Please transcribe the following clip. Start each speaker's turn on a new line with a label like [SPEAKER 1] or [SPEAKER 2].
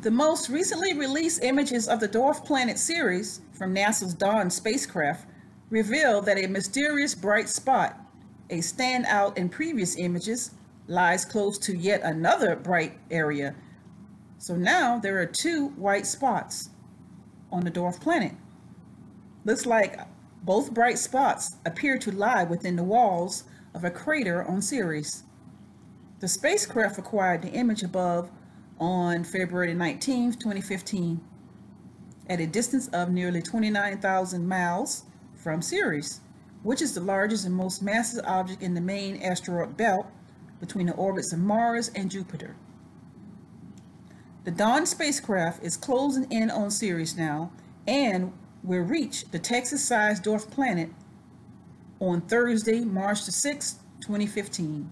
[SPEAKER 1] The most recently released images of the dwarf planet Ceres from NASA's Dawn spacecraft reveal that a mysterious bright spot, a standout in previous images, lies close to yet another bright area. So now there are two white spots on the dwarf planet. Looks like both bright spots appear to lie within the walls of a crater on Ceres. The spacecraft acquired the image above on February 19, 2015, at a distance of nearly 29,000 miles from Ceres, which is the largest and most massive object in the main asteroid belt between the orbits of Mars and Jupiter. The Dawn spacecraft is closing in on Ceres now and will reach the Texas-sized dwarf planet on Thursday, March the 6th, 2015.